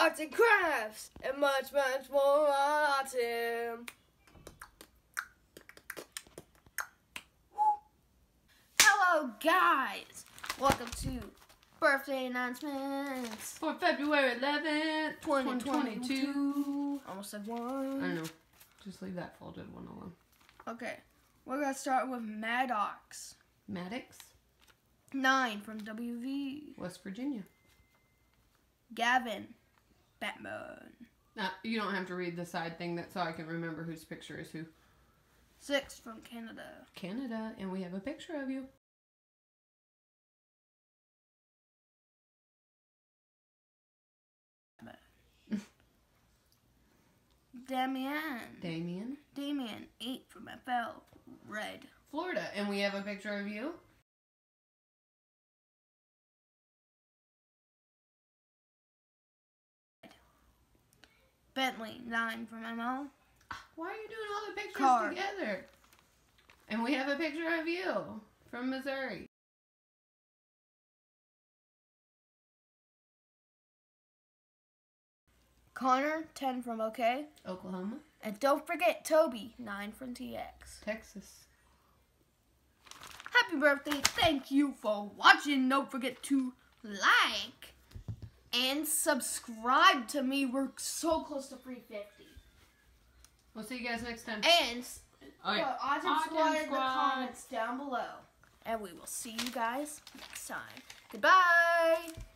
arts and crafts, and much, much more autumn. Hello, guys. Welcome to birthday announcements. For February 11th, 2022. 2022. Almost said one. I know. Just leave that folded one alone. Okay, we're gonna start with Maddox. Maddox, Nine from WV. West Virginia. Gavin. Batman. Uh, you don't have to read the side thing that so I can remember whose picture is who. Six from Canada. Canada, and we have a picture of you. Damian. Damien, Damien. Eight from FL. Red. Florida, and we have a picture of you. Bentley. Nine from ML. Why are you doing all the pictures Card. together? And we have a picture of you from Missouri. Connor. Ten from OK. Oklahoma, And don't forget Toby. Nine from TX. Texas. Happy birthday. Thank you for watching. Don't forget to like and subscribe to me. We're so close to 350. We'll see you guys next time. And yeah. put Autumn Autumn Squad in the comments down below. And we will see you guys next time. Goodbye.